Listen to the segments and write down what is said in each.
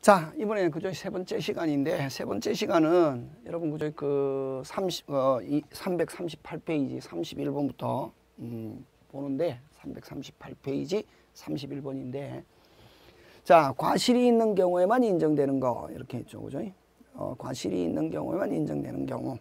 자, 이번에는 그저 세 번째 시간인데 세 번째 시간은 여러분 그저 그 30, 어, 이 338페이지 31번부터 음, 보는데 338페이지 31번인데 자, 과실이 있는 경우에만 인정되는 거 이렇게 했죠. 그죠? 어, 과실이 있는 경우에만 인정되는 경우.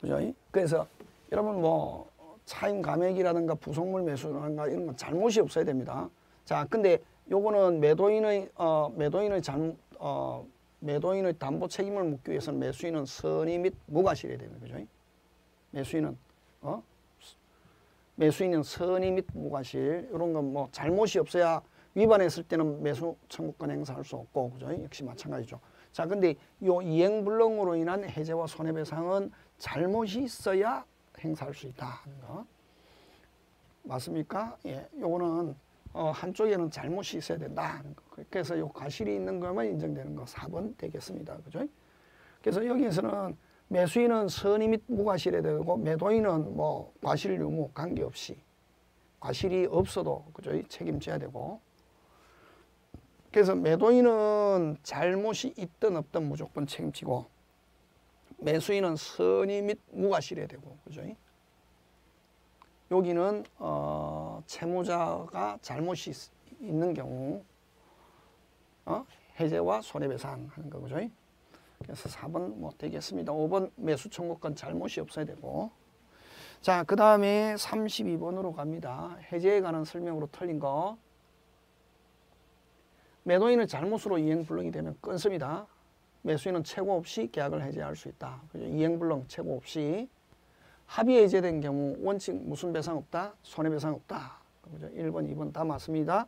그죠? 그래서 여러분 뭐 차임 감액이라든가 부속물 매수라든가 이런 건 잘못이 없어야 됩니다. 자, 근데 요거는 매도인의 어 매도인의 잘 어, 매도인의 담보 책임을 묻기 위해서는 매수인은 선의 및 무과실해야 되는 거죠. 매수인은 어 매수인은 선의 및 무과실 이런 건 뭐 잘못이 없어야 위반했을 때는 매수 청구권 행사할 수 없고 그죠? 역시 마찬가지죠. 자, 근데 요 이행 불능으로 인한 해제와 손해배상은 잘못이 있어야 행사할 수 있다 거. 맞습니까? 예, 요거는 어, 한쪽에는 잘못이 있어야 된다. 그래서 요 과실이 있는 것만 인정되는 거 4번 되겠습니다. 그죠? 그래서 여기에서는 매수인은 선의 및 무과실에 되고 매도인은 뭐 과실 유무 관계없이 과실이 없어도 그죠? 책임져야 되고 그래서 매도인은 잘못이 있든 없든 무조건 책임지고 매수인은 선의 및 무과실에 되고 그죠? 여기는 어, 채무자가 잘못이 있, 는 경우 어? 해제와 손해배상 하는 거죠. 그래서 4번 뭐 되겠습니다. 5번 매수 청구권 잘못이 없어야 되고 자, 그 다음에 32번으로 갑니다. 해제에 관한 설명으로 틀린 거 매도인의 잘못으로 이행불능이 되면 끊습니다. 매수인은 최고 없이 계약을 해제할 수 있다. 이행불능 최고 없이 합의 해제된 경우 원칙 무슨 배상 없다? 손해배상 없다. 그죠? 1번, 2번 다 맞습니다.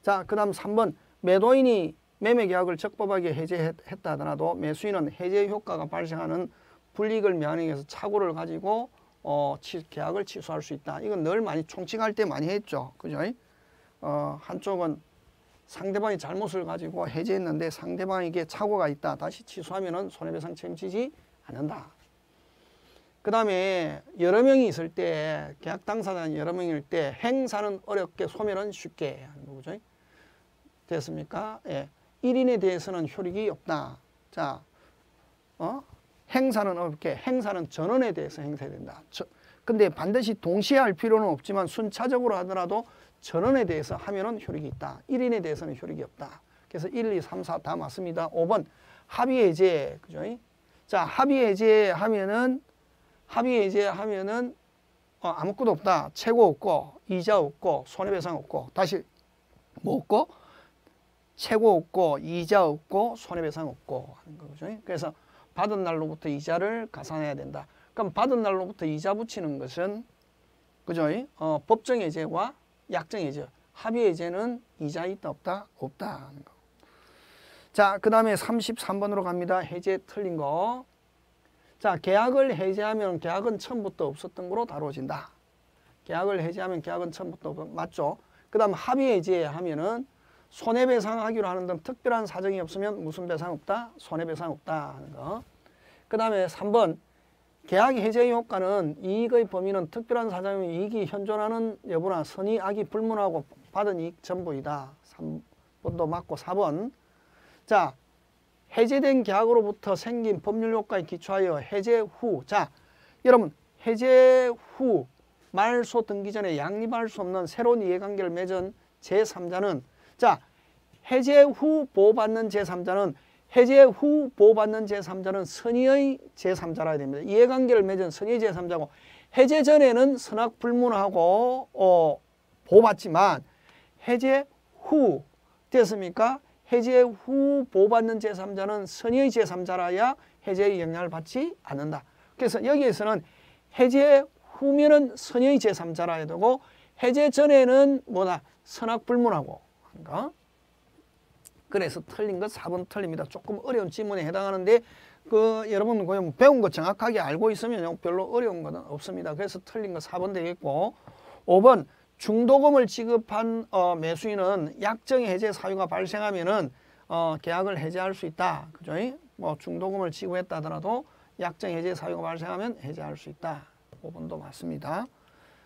자, 그 다음 3번 매도인이 매매 계약을 적법하게 해제했다 하더라도 매수인은 해제 효과가 발생하는 불이익을 면하기 위해서 착오를 가지고 어, 치, 계약을 취소할 수 있다. 이건 늘 많이 총칙할 때 많이 했죠. 그죠? 어, 한쪽은 상대방이 잘못을 가지고 해제했는데 상대방에게 착오가 있다. 다시 취소하면은 손해배상 책임지지 않는다. 그 다음에 여러 명이 있을 때 계약 당사자는 여러 명일 때 행사는 어렵게 소멸은 쉽게 거죠. 됐습니까? 예. 1인에 대해서는 효력이 없다. 자, 어? 행사는 어렵게 행사는 전원에 대해서 행사해야 된다. 저, 근데 반드시 동시에 할 필요는 없지만 순차적으로 하더라도 전원에 대해서 하면은 효력이 있다. 1인에 대해서는 효력이 없다. 그래서 1, 2, 3, 4 다 맞습니다. 5번 합의 해제. 그죠? 자, 합의 해제 하면은 합의 해제하면은 어, 아무것도 없다. 최고 없고 이자 없고 손해배상 없고 다시 뭐 없고 최고 없고 이자 없고 손해배상 없고 하는 거죠. 그래서 받은 날로부터 이자를 가산해야 된다. 그럼 받은 날로부터 이자 붙이는 것은 그죠? 어, 법정 해제와 약정 해제. 합의 해제는 이자 있다 없다 없다 하는 거. 자, 그 다음에 33번으로 갑니다. 해제 틀린 거. 자, 계약을 해제하면 계약은 처음부터 없었던 거로 다뤄진다. 계약을 해제하면 계약은 처음부터 없, 맞죠? 그 다음 합의 해제하면은 손해배상하기로 하는 등 특별한 사정이 없으면 무슨 배상 없다? 손해배상 없다 하는 거. 그 다음에 3번 계약 해제 효과는 이익의 범위는 특별한 사정이면 이익이 현존하는 여부나 선의 악이 불문하고 받은 이익 전부이다. 3번도 맞고 4번 자 해제된 계약으로부터 생긴 법률 효과에 기초하여 해제 후, 자, 여러분, 해제 후 말소 등기 전에 양립할 수 없는 새로운 이해관계를 맺은 제3자는 자, 해제 후 보호받는 제3자는 해제 후 보호받는 제3자는 선의의 제3자라 됩니다. 이해관계를 맺은 선의 제3자고 해제 전에는 선악 불문하고 어, 보호받지만 해제 후 됐습니까? 해제 후 보호받는 제3자는 선의의 제3자라야 해제의 영향을 받지 않는다. 그래서 여기에서는 해제 후면은 선의의 제3자라 해야 되고 해제 전에는 뭐다? 선악불문하고 한가? 그래서 틀린 것 4번 틀립니다. 조금 어려운 지문에 해당하는데 그 여러분 그냥 배운 거 정확하게 알고 있으면 별로 어려운 건 없습니다. 그래서 틀린 거 4번 되겠고 5번 중도금을 지급한 어, 매수인은 약정 해제 사유가 발생하면은 어, 계약을 해제할 수 있다. 그죠? 뭐 중도금을 지급했다 하더라도 약정 해제 사유가 발생하면 해제할 수 있다. 5번도 맞습니다.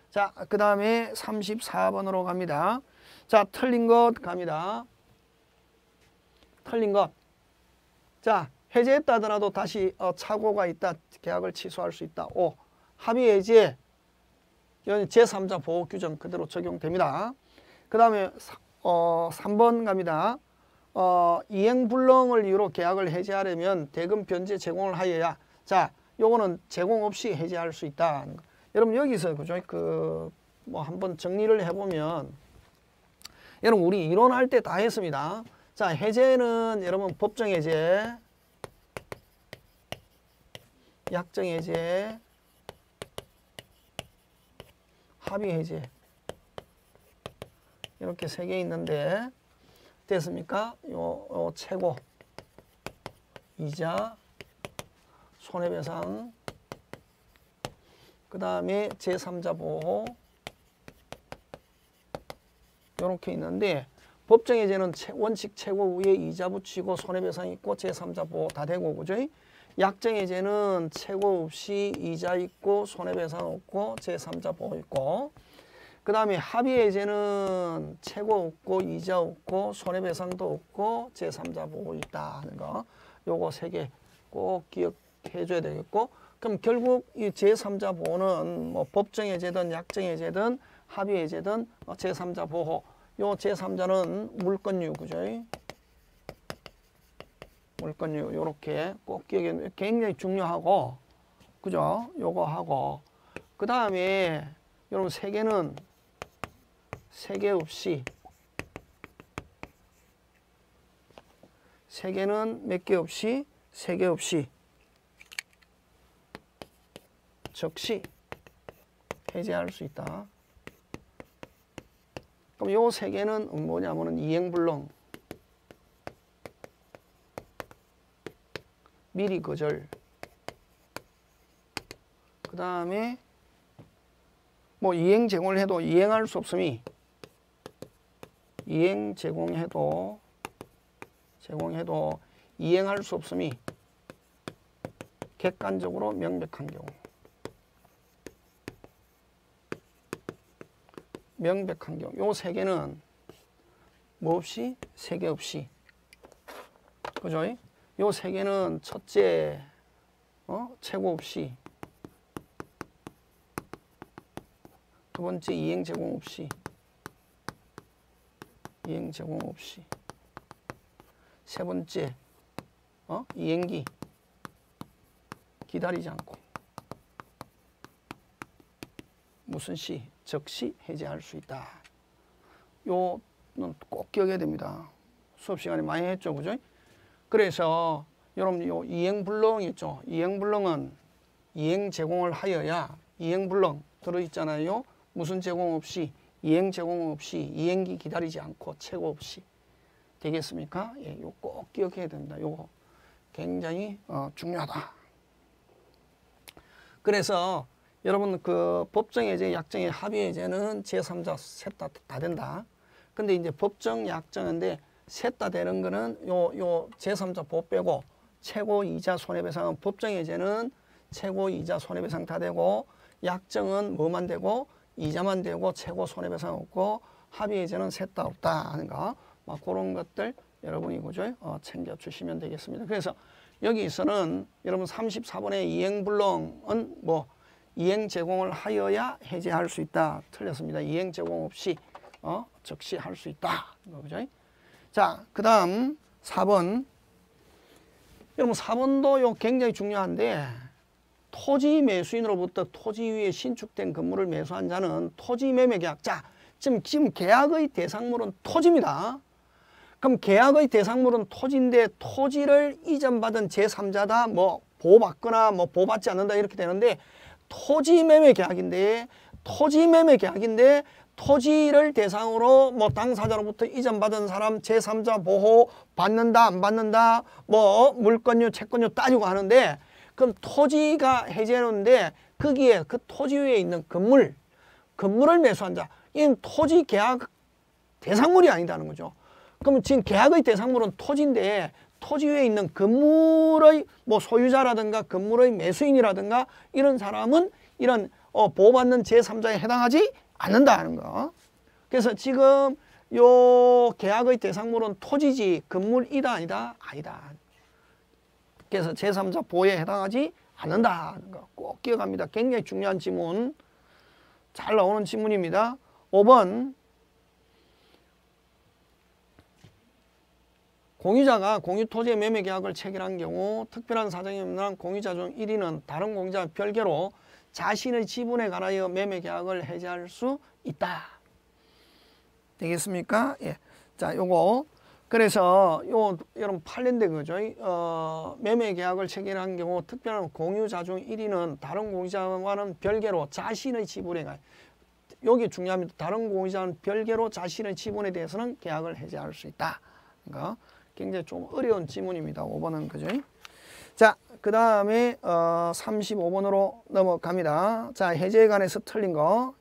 자, 그 다음에 34번으로 갑니다. 자, 틀린 것 갑니다. 틀린 것. 자, 해제했다 하더라도 다시 어, 착오가 있다. 계약을 취소할 수 있다. 5. 합의 해제. 이건 제3자 보호 규정 그대로 적용됩니다. 그 다음에 어, 3번 갑니다. 어, 이행불능을 이유로 계약을 해제하려면 대금 변제 제공을 하여야 자, 요거는 제공 없이 해제할 수 있다. 여러분 여기서 그죠? 그 뭐 한번 정리를 해보면 여러분 우리 이론할 때 다 했습니다. 자 해제는 여러분 법정 해제, 약정 해제, 합의 해제 이렇게 세 개 있는데 됐습니까? 요, 요 최고 이자 손해배상 그 다음에 제3자 보호 이렇게 있는데 법정해제는 원칙 최고 위에 이자 붙이고 손해배상 있고 제3자 보호 다 되고 그죠? 약정해제는 최고 없이 이자 있고 손해배상 없고 제3자 보호 있고 그 다음에 합의해제는 최고 없고 이자 없고 손해배상도 없고 제3자 보호 있다 하는 거 요거 세 개 꼭 기억해 줘야 되겠고 그럼 결국 이 제3자 보호는 뭐 법정해제든 약정해제든 합의해제든 어, 제3자 보호. 요 제3자는 물건유 그죠? 물건유 요렇게 꼭 기억해 굉장히 중요하고 그죠? 요거 하고. 그 다음에 여러분 세 개는 세 개 없이. 세 개는 몇 개 없이? 세 개 없이. 즉시 해제할 수 있다. 그럼 요 세 개는 뭐냐면은 이행불능, 미리 거절, 그 다음에 뭐 이행 제공을 해도 이행할 수 없음이 이행 제공해도 제공해도 이행할 수 없음이 객관적으로 명백한 경우. 명백한 경우. 요 세 개는 뭐 없이 세 개 없이. 그죠? 요 세 개는 첫째 어? 최고 없이 두 번째 이행 제공 없이 이행 제공 없이 세 번째 어? 이행기 기다리지 않고 무슨 시 즉시 해제할 수 있다. 요는 꼭 기억해야 됩니다. 수업 시간에 많이 했죠, 그죠? 그래서 여러분 요 이행불능 있죠. 이행불능은 이행 제공을 하여야 이행불능 들어있잖아요. 무슨 제공 없이 이행 제공 없이 이행기 기다리지 않고 최고 없이 되겠습니까? 예, 요 꼭 기억해야 됩니다. 요거 굉장히 어, 중요하다. 그래서 여러분 그 법정해제, 약정의 합의해제는 제3자 셋 다 다 된다. 근데 이제 법정, 약정인데 셋 다 되는 거는 요, 요 제3자 보호 빼고 최고 이자 손해배상은 법정해제는 최고 이자 손해배상 다 되고 약정은 뭐만 되고 이자만 되고 최고 손해배상 없고 합의해제는 셋 다 없다 하는 거. 막 그런 것들 여러분이 그죠? 어, 챙겨 주시면 되겠습니다. 그래서 여기서는 여러분 34번의 이행불능은 뭐 이행 제공을 하여야 해제할 수 있다. 틀렸습니다. 이행 제공 없이 어, 즉시 할 수 있다. 그죠? 자, 그 다음 4번. 여러분 4번도 요 굉장히 중요한데 토지 매수인으로부터 토지 위에 신축된 건물을 매수한 자는 토지 매매 계약. 자, 지금, 지금 계약의 대상물은 토지입니다. 그럼 계약의 대상물은 토지인데 토지를 이전받은 제3자다 뭐 보호받거나 뭐 보호받지 않는다 이렇게 되는데 토지 매매 계약인데 토지 매매 계약인데 토지를 대상으로 뭐 당사자로부터 이전받은 사람 제3자 보호 받는다 안 받는다 뭐 물건료 채권료 따지고 하는데 그럼 토지가 해제하는데 거기에 그 토지 위에 있는 건물 건물을 매수한 자 이는 토지 계약 대상물이 아니다는 거죠. 그럼 지금 계약의 대상물은 토지인데 토지 위에 있는 건물의 뭐 소유자라든가 건물의 매수인이라든가 이런 사람은 이런 어, 보호받는 제3자에 해당하지 않는다는 거. 그래서 지금 요 계약의 대상물은 토지지 건물이다 아니다 아니다. 그래서 제3자 보호에 해당하지 않는다는 거 꼭 기억합니다. 굉장히 중요한 지문. 잘 나오는 지문입니다. 5번 공유자가 공유토지의 매매 계약을 체결한 경우 특별한 사정이 없는 공유자 중 1위는 다른 공유자와 별개로 자신의 지분에 관하여 매매 계약을 해지할 수 있다. 되겠습니까? 예. 자, 요거 그래서 요 여러분 팔랜드 그죠? 어, 매매 계약을 체결한 경우 특별한 공유자 중 1위는 다른 공유자와는 별개로 자신의 지분에 가 여기 중요합니다. 다른 공유자는 별개로 자신의 지분에 대해서는 계약을 해지할 수 있다. 그러니까 굉장히 좀 어려운 지문입니다. 5번은 그죠? 자, 그 다음에 어, 35번으로 넘어갑니다. 자, 해제에 관해서 틀린 거.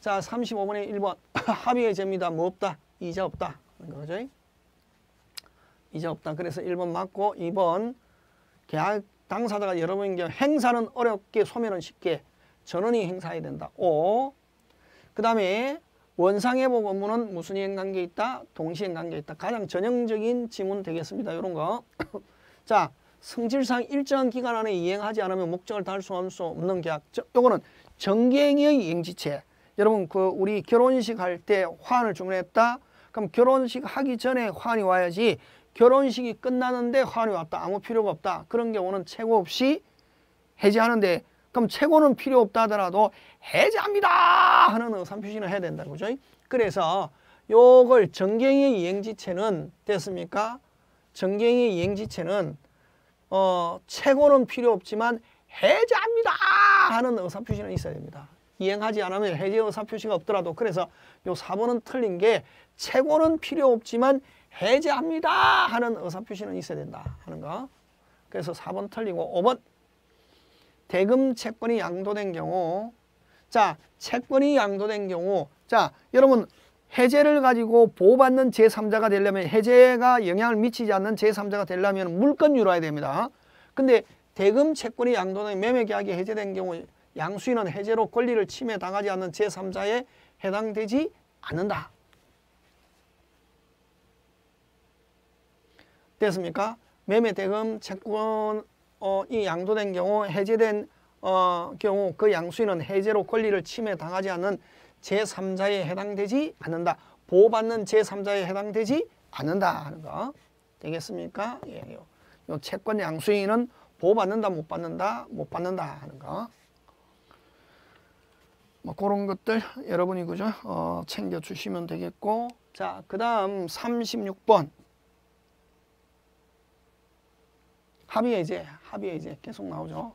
자, 35번에 1번 합의 해제입니다. 뭐 없다? 이자 없다. 그죠? 이자 없다. 그래서 1번 맞고 2번 계약 당사자가 여러 번인 경우 행사는 어렵게 소멸은 쉽게 전원이 행사해야 된다. 5. 그 다음에 원상회복 업무는 무슨 이행관계 있다? 동시행관계 있다. 가장 전형적인 지문 되겠습니다. 이런 거. 자, 성질상 일정한 기간 안에 이행하지 않으면 목적을 다할 수 없는 계약. 요거는 정갱의 이행지체. 여러분 그 우리 결혼식 할 때 화환을 주문했다. 그럼 결혼식 하기 전에 화환이 와야지 결혼식이 끝나는데 화환이 왔다. 아무 필요가 없다. 그런 경우는 최고 없이 해지하는데 그럼 최고는 필요 없다 하더라도 해제합니다 하는 의사 표시는 해야 된다. 그죠? 그래서 요걸 정경의 이행지체는 됐습니까? 정경의 이행지체는 어, 최고는 필요 없지만 해제합니다 하는 의사 표시는 있어야 됩니다. 이행하지 않으면 해제 의사 표시가 없더라도 그래서 요 4번은 틀린 게 최고는 필요 없지만 해제합니다 하는 의사 표시는 있어야 된다 하는 거. 그래서 4번 틀리고 5번 대금 채권이 양도된 경우 자 채권이 양도된 경우 자 여러분 해제를 가지고 보호받는 제3자가 되려면 해제가 영향을 미치지 않는 제3자가 되려면 물건 유로 해야 됩니다. 근데 대금 채권이 양도된 매매계약이 해제된 경우 양수인은 해제로 권리를 침해당하지 않는 제3자에 해당되지 않는다. 됐습니까? 매매 대금 채권이 양도된 경우 해제된 어, 경우 그 양수인은 해제로 권리를 침해당하지 않는 제3자에 해당되지 않는다. 보호받는 제3자에 해당되지 않는다 하는 거 되겠습니까? 예, 요, 요 채권 양수인은 보호받는다 못 받는다 못 받는다 하는 거. 뭐 그런 것들 여러분이 그죠? 어, 챙겨 주시면 되겠고 자, 그다음 36번 합의 해제, 합의 해제 계속 나오죠.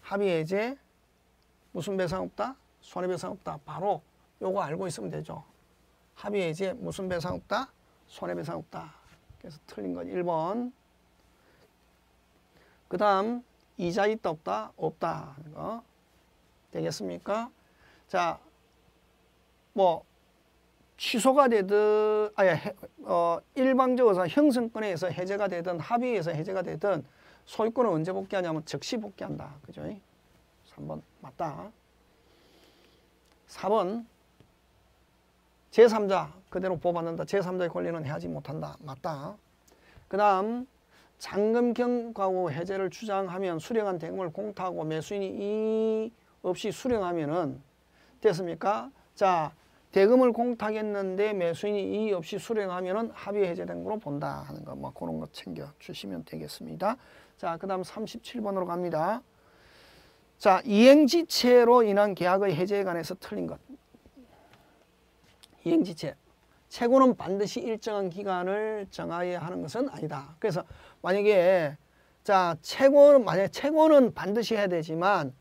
합의 해제 무슨 배상 없다? 손해배상 없다. 바로 요거 알고 있으면 되죠. 합의 해제 무슨 배상 없다? 손해배상 없다. 그래서 틀린 건 1번. 그 다음 이자 있다 없다? 없다. 거 되겠습니까? 자, 뭐 취소가 되든 아예 어, 일방적으로 형성권에서 해제가 되든 합의에 서 해제가 되든 소유권을 언제 복귀하냐면 즉시 복귀한다. 그죠? 3번 맞다. 4번 제3자 그대로 보호받는다. 제3자의 권리는 해하지 못한다. 맞다. 그 다음 잔금 경과후 해제를 주장하면 수령한 대금을 공탁하고 매수인이 이 없이 수령하면은 됐습니까? 자 대금을 공탁했는데 매수인이 이 없이 수령하면은 합의 해제된 거로 본다 하는 거 뭐 그런 거 챙겨 주시면 되겠습니다. 자, 그 다음 37번으로 갑니다. 자, 이행지체로 인한 계약의 해제에 관해서 틀린 것. 이행지체. 채권은 반드시 일정한 기간을 정하여야 하는 것은 아니다. 그래서 만약에 자, 채권 만약 채권은 반드시 해야 되지만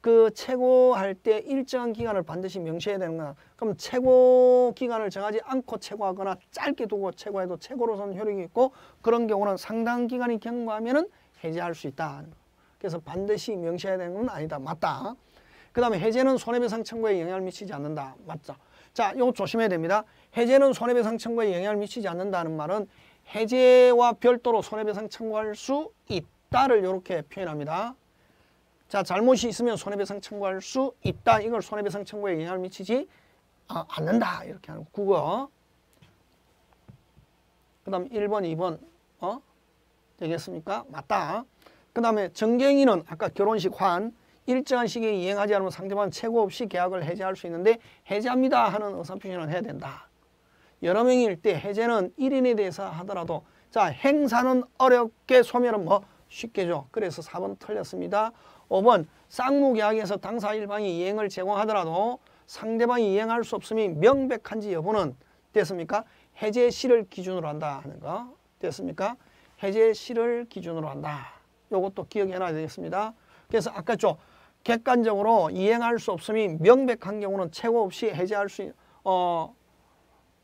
그 최고할 때 일정한 기간을 반드시 명시해야 되는 거야. 그럼 최고 기간을 정하지 않고 최고하거나 짧게 두고 최고해도 최고로서는 효력이 있고 그런 경우는 상당 기간이 경과하면은 해제할 수 있다. 그래서 반드시 명시해야 되는 건 아니다. 맞다. 그 다음에 해제는 손해배상 청구에 영향을 미치지 않는다. 맞죠? 자, 이거 조심해야 됩니다. 해제는 손해배상 청구에 영향을 미치지 않는다는 말은 해제와 별도로 손해배상 청구할 수 있다를 이렇게 표현합니다. 자 잘못이 있으면 손해배상 청구할 수 있다. 이걸 손해배상 청구에 영향을 미치지 아, 않는다. 이렇게 하는 국어. 그 다음 1번, 2번, 어? 되겠습니까? 맞다. 그 다음에 정경이는 아까 결혼식 환, 일정한 시기에 이행하지 않으면 상대방 최고 없이 계약을 해제할 수 있는데 해제합니다 하는 의사표시는 해야 된다. 여러 명일 때 해제는 1인에 대해서 하더라도 자 행사는 어렵게 소멸은 뭐 쉽게죠. 그래서 4번 틀렸습니다. 5번 쌍무계약에서 당사 일방이 이행을 제공하더라도 상대방이 이행할 수 없음이 명백한지 여부는 됐습니까? 해제 시를 기준으로 한다 하는 거 됐습니까? 해제 시를 기준으로 한다. 요것도 기억해 놔야 되겠습니다. 그래서 아까 죠 객관적으로 이행할 수 없음이 명백한 경우는 최고 없이 해제할 수 어,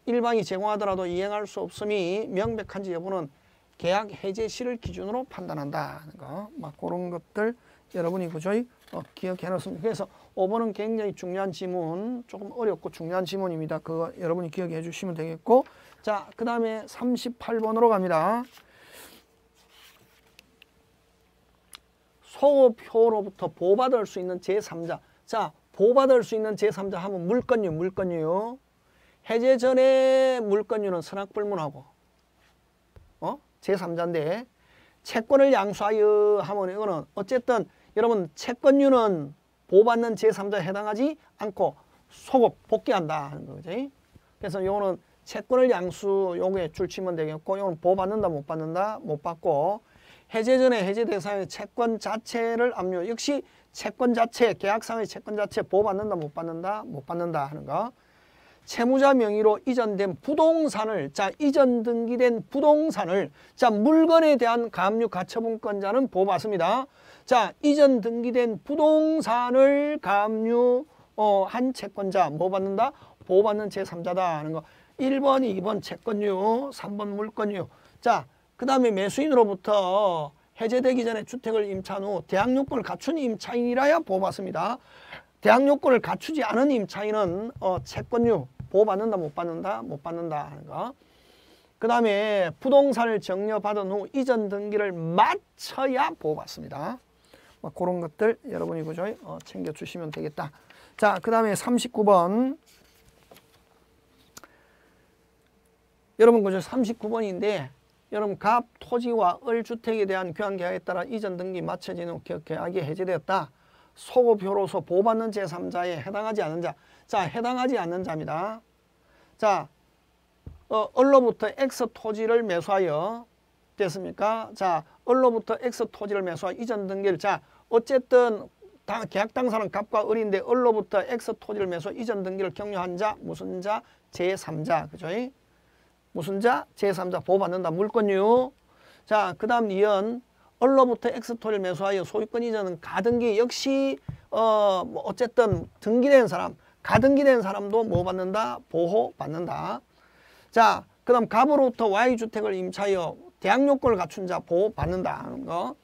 일방이 제공하더라도 이행할 수 없음이 명백한지 여부는 계약 해제 시를 기준으로 판단한다 하는 거. 막 그런 것들 여러분이 그죠? 어, 기억해 놓습니다. 그래서 5번은 굉장히 중요한 지문, 조금 어렵고 중요한 지문입니다. 그거 여러분이 기억해 주시면 되겠고. 자, 그 다음에 38번으로 갑니다. 소호표로부터 보호받을 수 있는 제3자. 자, 보호받을 수 있는 제3자 하면 물건유, 물건유. 해제 전에 물건유는 선악불문하고, 어? 제3자인데, 채권을 양수하여 하면 이거는 어쨌든 여러분 채권유는 보호받는 제3자에 해당하지 않고 소급 복귀한다 하는 거지. 그래서 이거는 채권을 양수 요게 줄치면 되겠고 이거는 보호받는다 못 받는다 못 받고 해제 전에 해제 대상의 채권 자체를 압류 역시 채권 자체 계약상의 채권 자체 보호받는다 못 받는다 못 받는다 하는 거 채무자 명의로 이전된 부동산을 자 이전 등기된 부동산을 자 물건에 대한 가압류 가처분권자는 보호받습니다. 자 이전 등기된 부동산을 가압류 어, 한 채권자 뭐 받는다? 보호받는 제3자다 하는 거 1번, 2번 채권유, 3번 물건유 자 그 다음에 매수인으로부터 해제되기 전에 주택을 임차한 후 대항 요건을 갖춘 임차인이라야 보호받습니다. 대항 요건을 갖추지 않은 임차인은 어, 채권유 보호받는다 못 받는다 못 받는다 하는 거. 그 다음에 부동산을 정려받은 후 이전 등기를 마쳐야 보호받습니다. 뭐 그런 것들 여러분이 그죠? 어, 챙겨주시면 되겠다. 자, 그 다음에 39번. 여러분 그죠? 39번인데 여러분 갑 토지와 을 주택에 대한 교환계약에 따라 이전 등기 마쳐지는 계약이 해제되었다. 소급효로서 보호받는 제3자에 해당하지 않는 자. 자, 해당하지 않는 자입니다. 자, 어, 을로부터 X 토지를 매수하여 됐습니까? 자, 을로부터 X 토지를 매수하여 이전 등기를 자, 어쨌든 당, 계약 당사는 갑과 을인데 을로부터 X 토지를 매수 이전 등기를 격려한 자 무슨 자 제3자 그죠? 무슨 자 제3자 보호받는다 물권유 자 그 다음 이연 을로부터 X 토지를 매수하여 소유권 이전은 가등기 역시 어 뭐 어쨌든 등기된 사람 가등기된 사람도 뭐 받는다? 보호받는다. 자, 그 다음 갑으로부터 Y주택을 임차하여 대항요건을 갖춘 자 보호받는다 거.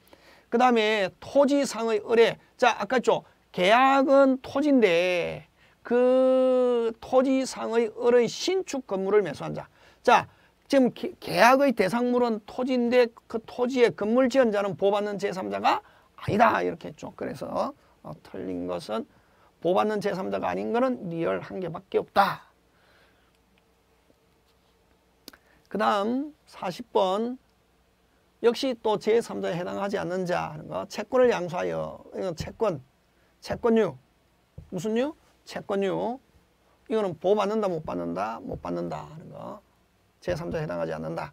그 다음에 토지상의 을의. 자, 아까 죠 계약은 토지인데 그 토지상의 을의 신축 건물을 매수한 자. 자, 지금 계약의 대상물은 토지인데 그 토지에 건물 지은 자는 보호받는 제3자가 아니다. 이렇게 했죠. 그래서 어, 틀린 것은 보호받는 제3자가 아닌 것은 리을 한 개밖에 없다. 그 다음 40번. 역시 또 제3자에 해당하지 않는 자. 하는 거. 채권을 양수하여. 이건 채권. 채권유. 무슨 유? 채권유. 이거는 보호받는다 못 받는다? 못 받는다. 하는 거 제3자에 해당하지 않는다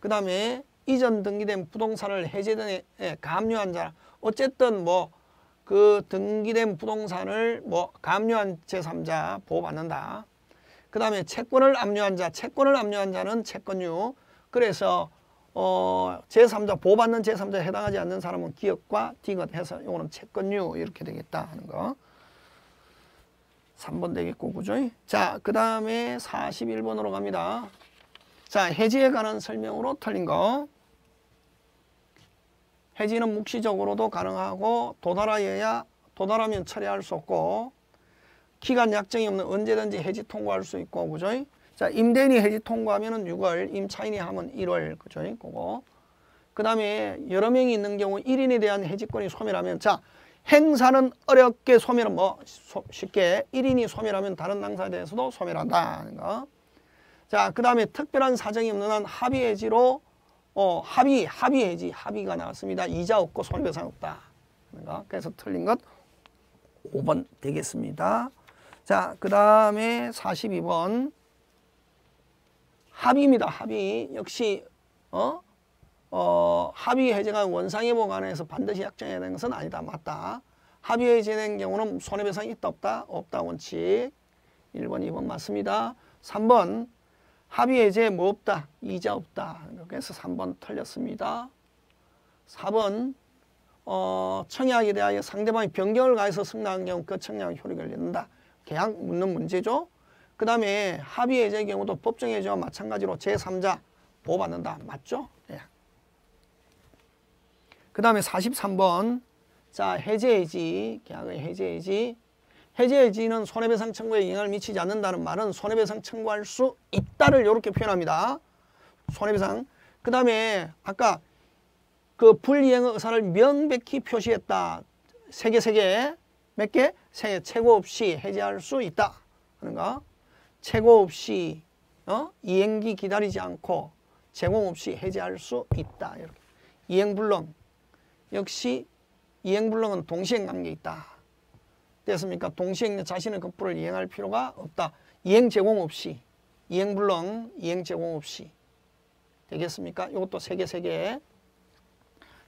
그 다음에 이전 등기된 부동산을 해제된 감유한 자 어쨌든 뭐 그 등기된 부동산을 뭐 감유한 제3자 보호받는다. 그 다음에 채권을 압류한 자, 채권을 압류한 자는 채권유. 그래서 어, 제3자, 보호받는 제3자에 해당하지 않는 사람은 기업과 디귿 해서 이거는 채권유 이렇게 되겠다 하는 거. 3번 되겠고, 그죠? 자, 그 다음에 41번으로 갑니다. 자, 해지에 관한 설명으로 틀린 거. 해지는 묵시적으로도 가능하고 도달하여야 도달하면 처리할 수 없고 기간 약정이 없는 언제든지 해지 통과할 수 있고 그죠? 자 임대인이 해지 통과하면은 6월, 임차인이 하면 1월 그죠? 그거. 그 다음에 여러 명이 있는 경우 1인에 대한 해지권이 소멸하면 자 행사는 어렵게 소멸은 뭐 소- 쉽게 1인이 소멸하면 다른 당사에 대해서도 소멸한다 하는 거. 자, 그 다음에 특별한 사정이 없는 한 합의 해지로 어, 합의, 합의 해지, 합의가 나왔습니다. 이자 없고 손해배상 없다. 거. 그래서 틀린 것 5번 되겠습니다. 자, 그 다음에 42번 합의입니다. 합의 역시 어? 어, 합의 해제가 원상의 보관에서 반드시 약정해야 되는 것은 아니다. 맞다. 합의 해제된 경우는 손해배상이 있다 없다? 없다 원칙. 1번, 2번 맞습니다. 3번 합의 해제 뭐 없다? 이자 없다. 그래서 3번 틀렸습니다. 4번 어, 청약에 대하여 상대방이 변경을 가해서 승낙한 경우 그 청약은 효력을 잃는다. 계약 묻는 문제죠. 그 다음에 합의 해제의 경우도 법정 해제와 마찬가지로 제3자 보호받는다. 맞죠? 예. 그 다음에 43번 자 해제해지 계약의 해제해지 해제해지는 손해배상 청구에 영향을 미치지 않는다는 말은 손해배상 청구할 수 있다를 이렇게 표현합니다. 손해배상 그 다음에 아까 그 불이행의 의사를 명백히 표시했다. 세 개, 세 개. 몇 개? 세 개. 최고 없이 해제할 수 있다. 하는 거. 최고 없이 어? 이행기 기다리지 않고 제공 없이 해제할 수 있다. 이렇게. 이행불능. 역시 이행불능은 동시행 관계 있다. 됐습니까? 동시행 자신의 급부를 이행할 필요가 없다. 이행 제공 없이. 이행 불능, 이행 제공 없이. 되겠습니까? 이것도 세 개, 세 개.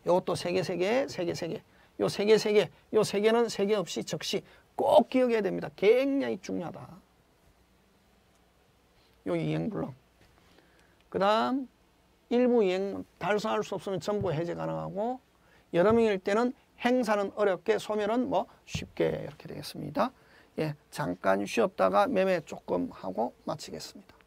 요것도 세 개, 세 개, 세 개, 세 개. 요 세 개, 세 개. 요 세 개는 세 개 없이 적시 꼭 기억해야 됩니다. 굉장히 중요하다. 요 이행 불능. 그 다음 일부 이행 달성할 수 없으면 전부 해제 가능하고 여러 명일 때는 행사는 어렵게 소멸은 뭐 쉽게 이렇게 되겠습니다. 예, 잠깐 쉬었다가 매매 조금 하고 마치겠습니다.